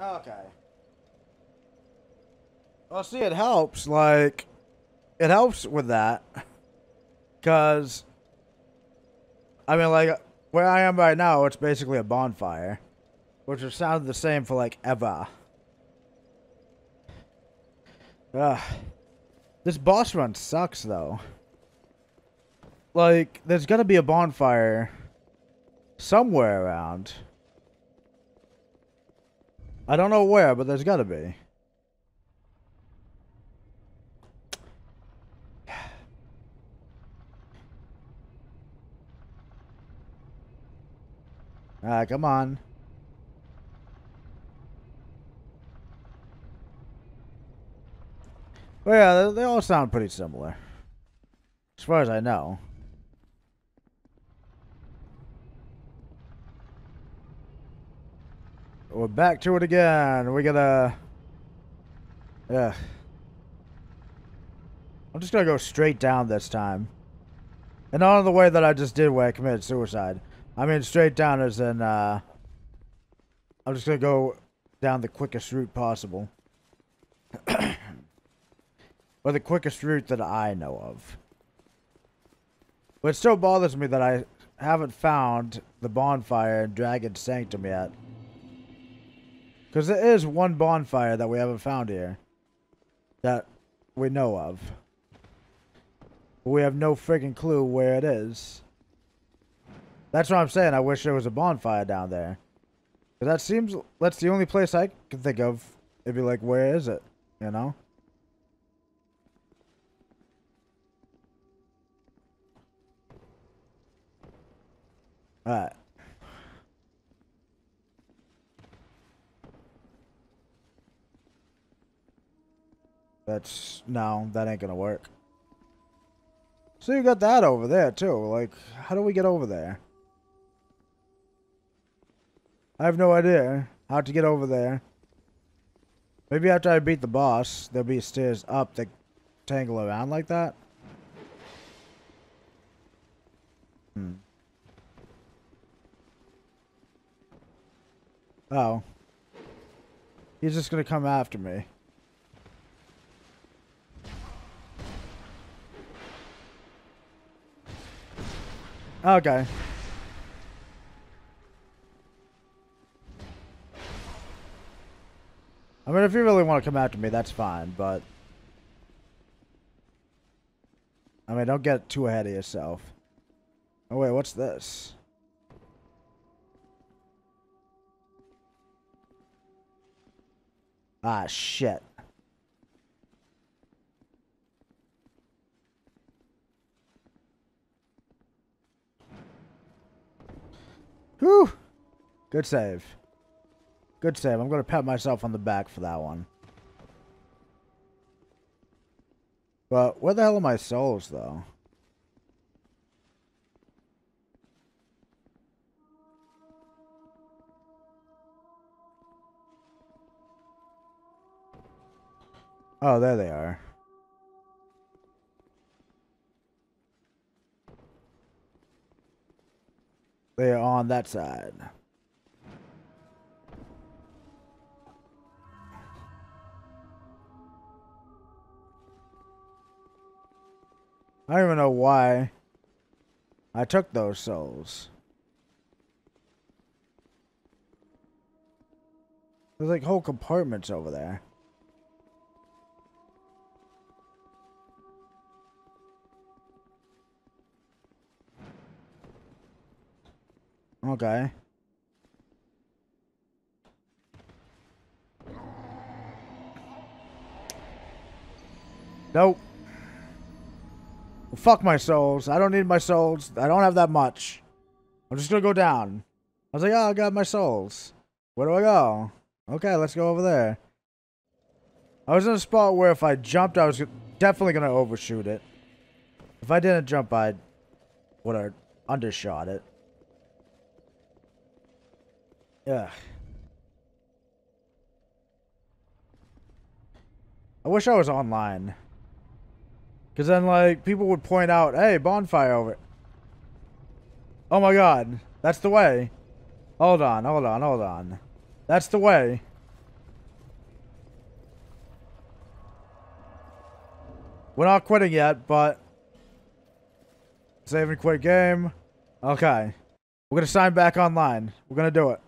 Okay. Well, see, it helps. Like, it helps with that. Because, I mean, like, where I am right now, it's basically a bonfire. Which has sounded the same for, like, ever. Ugh. This boss run sucks, though. Like, there's gotta be a bonfire somewhere around. I don't know where, but there's gotta be. Ah, come on. Well, yeah, they, they all sound pretty similar. As far as I know. We're back to it again. We gotta... Yeah. I'm just gonna go straight down this time. And not in the way that I just did when I committed suicide. I mean straight down as in, uh... I'm just gonna go down the quickest route possible. or the quickest route that I know of. But it still bothers me that I haven't found the bonfire in Dragon Sanctum yet. Because there is one bonfire that we haven't found here. That we know of. We have no freaking clue where it is. That's what I'm saying. I wish there was a bonfire down there. That seems... That's the only place I can think of. It'd be like, where is it? You know? Alright. That's... No, that ain't gonna work. So you got that over there, too. Like, how do we get over there? I have no idea how to get over there. Maybe after I beat the boss, there'll be stairs up that tangle around like that. Hmm. Oh. He's just gonna come after me. Okay. I mean, if you really want to come after me, that's fine, but... I mean, don't get too ahead of yourself. Oh, wait, what's this? Ah, shit. Whew. Good save. Good save. I'm going to pat myself on the back for that one. But where the hell are my souls, though? Oh, there they are. They are on that side. I don't even know why I took those souls. There's like whole compartments over there. Okay. Nope. Well, fuck my souls. I don't need my souls. I don't have that much. I'm just gonna go down. I was like, oh, I got my souls. Where do I go? Okay, let's go over there. I was in a spot where if I jumped, I was definitely gonna overshoot it. If I didn't jump, I would have undershot it. Ugh. I wish I was online. Because then, like, people would point out, hey, bonfire over. Oh my god, that's the way. Hold on, hold on, hold on. That's the way. We're not quitting yet, but... Save and quit game. Okay. We're gonna sign back online. We're gonna do it.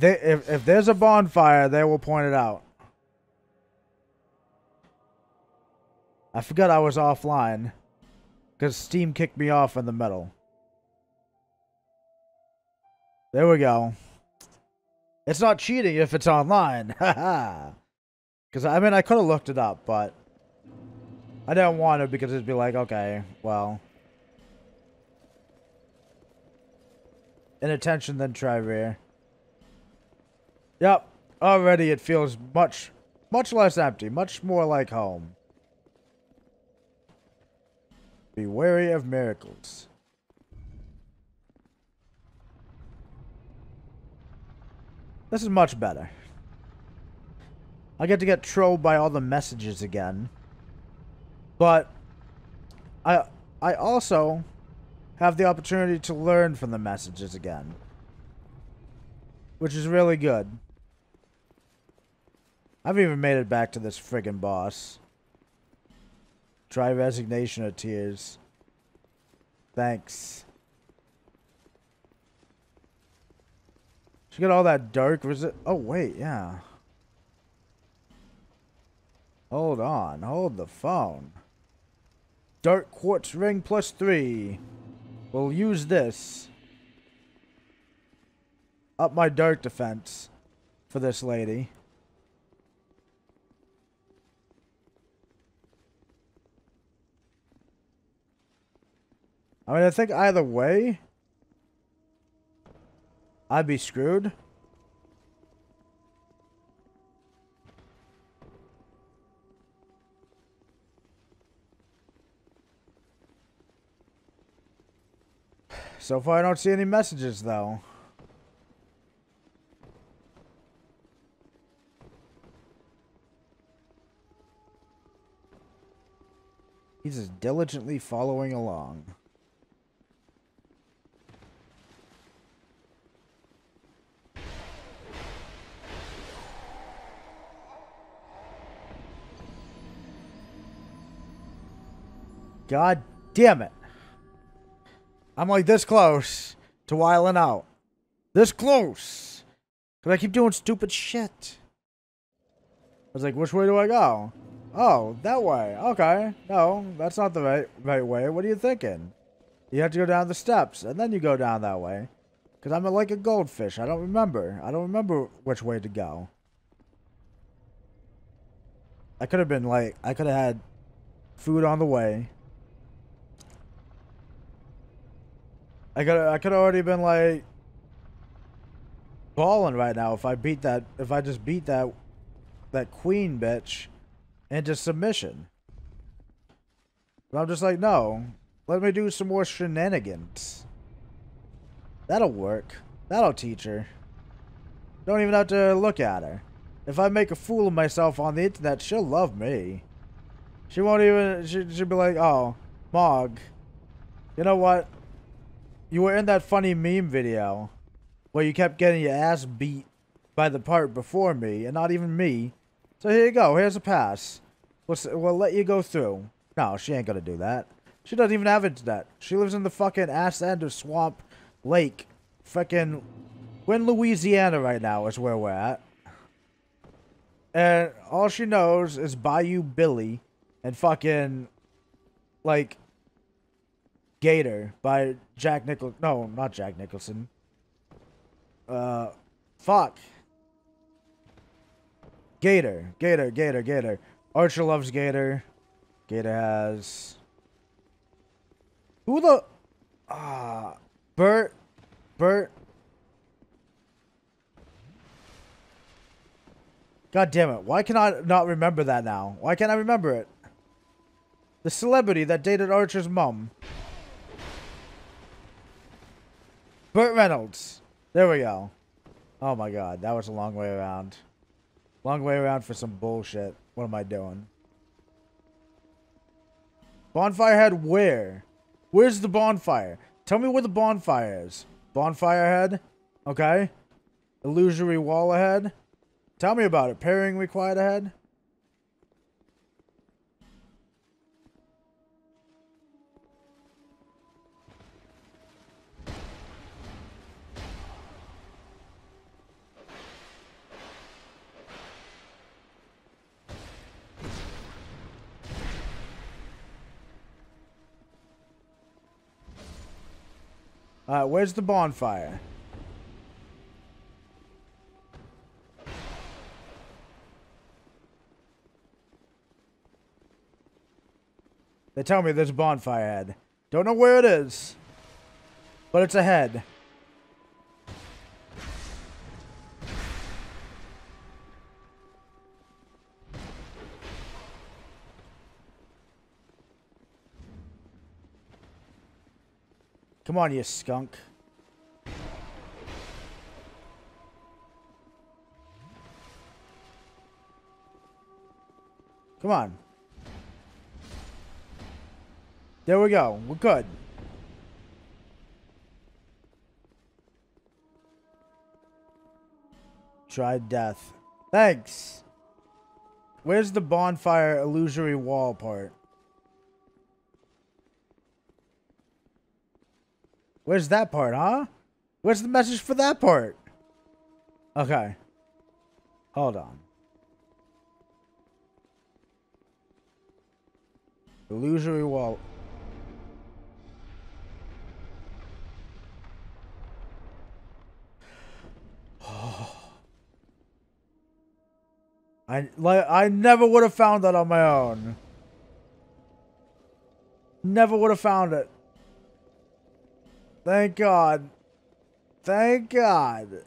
They, if, if there's a bonfire, they will point it out. I forgot I was offline. Because Steam kicked me off in the middle. There we go. It's not cheating if it's online. Haha. Because, I mean, I could have looked it up, but... I didn't want to because it'd be like, okay, well... Inattention, then try rear. Yep. Already it feels much, much less empty. Much more like home. Be wary of miracles. This is much better. I get to get trolled by all the messages again. But I I also have the opportunity to learn from the messages again. Which is really good. I haven't even made it back to this friggin' boss. Try resignation or tears. Thanks. She got all that dark it? Oh, wait, yeah. Hold on. Hold the phone. Dark quartz ring plus three. We'll use this. Up my dark defense for this lady. I mean, I think either way, I'd be screwed. So far, I don't see any messages, though. He's just diligently following along. God damn it. I'm like this close to wiling out. This close. Because I keep doing stupid shit. I was like, which way do I go? Oh, that way. Okay. No, that's not the right, right way. What are you thinking? You have to go down the steps, and then you go down that way. Because I'm like a goldfish. I don't remember. I don't remember which way to go. I could have been like, I could have had food on the way. I could I could already been like balling right now if I beat that if I just beat that that queen bitch into submission. But I'm just like, no. Let me do some more shenanigans. That'll work. That'll teach her. Don't even have to look at her. If I make a fool of myself on the internet, she'll love me. She won't even, she, she'll be like, oh, Mog, you know what? You were in that funny meme video where you kept getting your ass beat by the part before me, and not even me. So here you go. Here's a pass. We'll, we'll let you go through. No, she ain't gonna do that. She doesn't even have internet. She lives in the fucking ass end of Swamp Lake. Fucking... We're in Louisiana right now is where we're at. And all she knows is Bayou Billy and fucking... Like, Gator by Jack Nichol. No, not Jack Nicholson. Uh, fuck. Gator, Gator, Gator, Gator. Archer loves Gator. Gator has. Who the? Ah, uh, Bert, Bert. God damn it! Why can I not remember that now? Why can't I remember it? The celebrity that dated Archer's mom. Burt Reynolds. There we go. Oh my god, that was a long way around. Long way around for some bullshit. What am I doing? Bonfire head where? Where's the bonfire? Tell me where the bonfire is. Bonfire head? Okay. Illusory wall ahead? Tell me about it. Parrying required ahead? Alright, where's the bonfire? They tell me there's a bonfire ahead. Don't know where it is, but it's ahead. Come on, you skunk. Come on. There we go. We're good. Tried death. Thanks. Where's the bonfire illusory wall part? Where's that part, huh? Where's the message for that part? Okay. Hold on. Illusory wall. I like I never would have found that on my own. Never would have found it. Thank God. Thank God.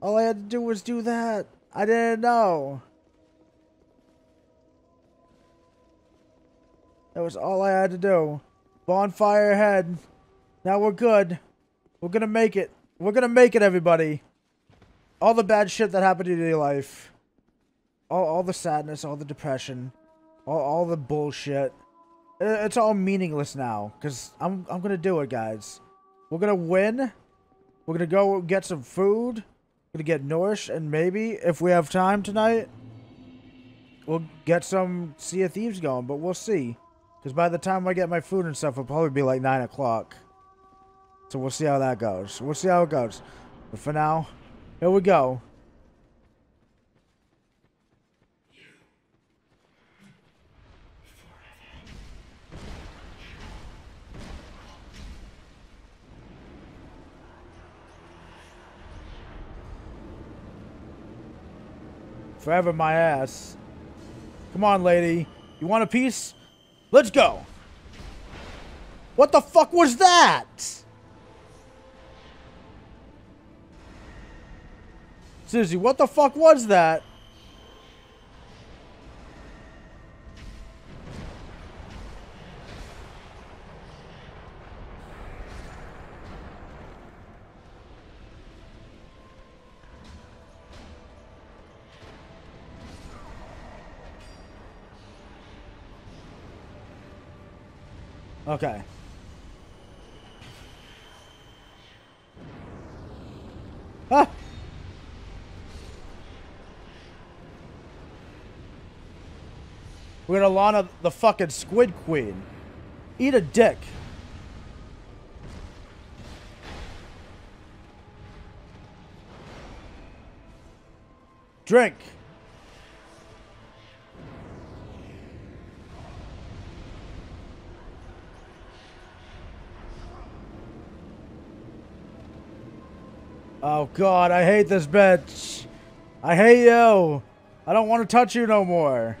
All I had to do was do that. I didn't know. That was all I had to do. Bonfire ahead. Now we're good. We're gonna make it. We're gonna make it, everybody. All the bad shit that happened in your life. All, all the sadness, all the depression. All, all the bullshit. Uh, it's all meaningless now. Because I'm, I'm gonna do it, guys. We're gonna win. We're gonna go get some food. We're gonna get nourished. And maybe, if we have time tonight, we'll get some Sea of Thieves going. But we'll see. Because by the time I get my food and stuff, it'll probably be like 9 o'clock. So we'll see how that goes. We'll see how it goes. But for now, here we go. Forever my ass. Come on, lady. You want a piece? Let's go. What the fuck was that? Susie, what the fuck was that? Okay. Ah! We're gonna Lana the fucking Squid Queen. Eat a dick. Drink. Oh god, I hate this bitch. I hate you. I don't want to touch you no more.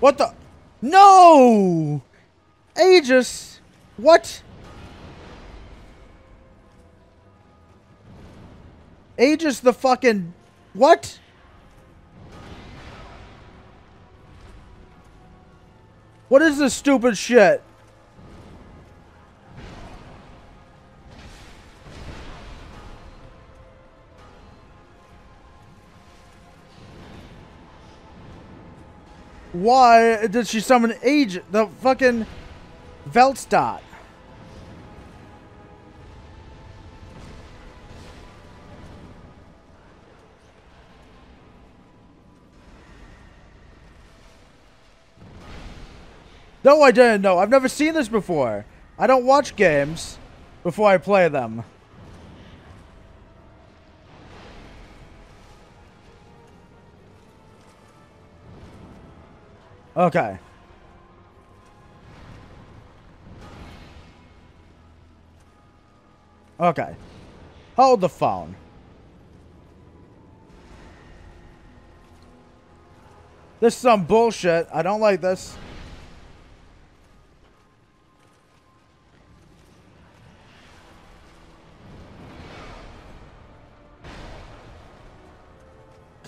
What the? No! Aegis! What? Aegis the fucking... What? What is this stupid shit? Why did she summon Age the fucking Velstadt? No, I didn't know. I've never seen this before. I don't watch games before I play them. Okay. Okay. Hold the phone. This is some bullshit. I don't like this.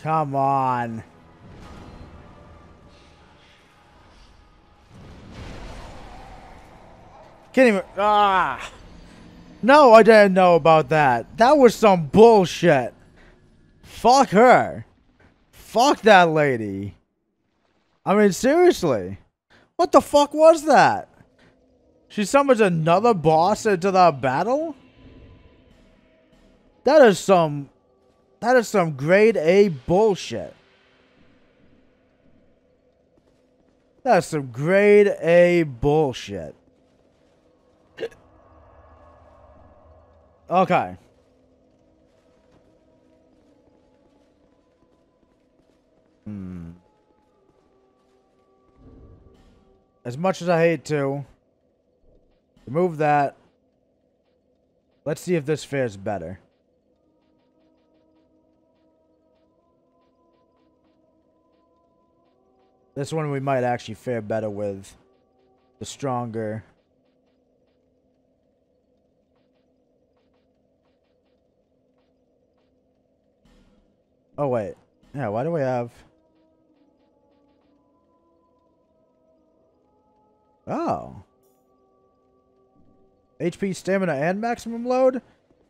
Come on. Can't even. Ah. No, I didn't know about that. That was some bullshit. Fuck her. Fuck that lady. I mean, seriously. What the fuck was that? She summons another boss into the battle? That is some... That is some grade A bullshit. That's some grade A bullshit. Okay. Hmm. As much as I hate to, remove that. Let's see if this fares better. This one we might actually fare better with the stronger Oh, wait. Yeah, why do we have... Oh. HP, stamina, and maximum load?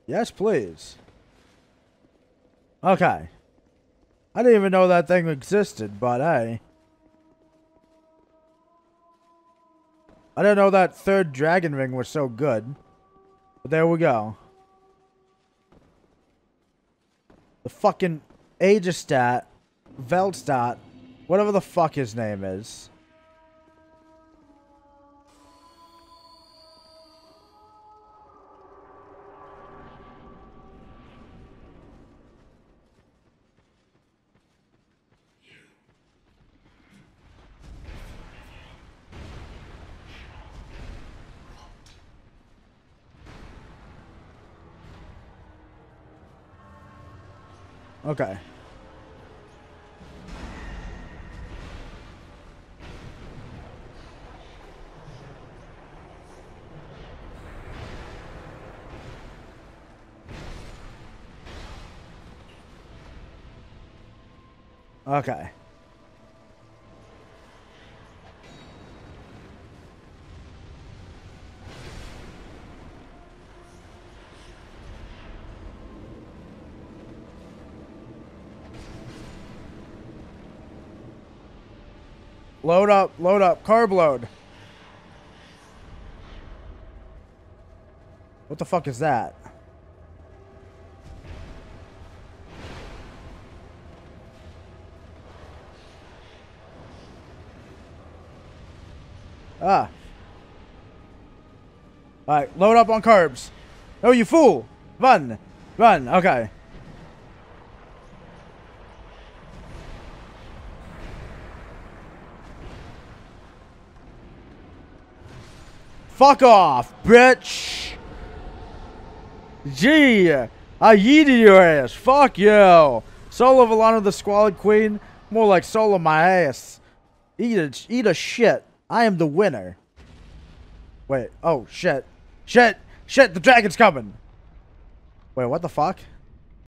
Yes, please. Okay. I didn't even know that thing existed, but hey. I didn't know that third dragon ring was so good. But there we go. The fucking Aegistat, Veldstat, whatever the fuck his name is. Okay. Okay. Load up, load up, carb load. What the fuck is that? Ah. Alright, load up on carbs. No, you fool! Run! Run, okay. Fuck off, bitch! Gee, I yeeted your ass. Fuck you. Solo Villano the Squalid Queen. More like solo my ass. Eat a, eat a shit. I am the winner. Wait. Oh, shit. Shit. Shit, the dragon's coming. Wait, what the fuck?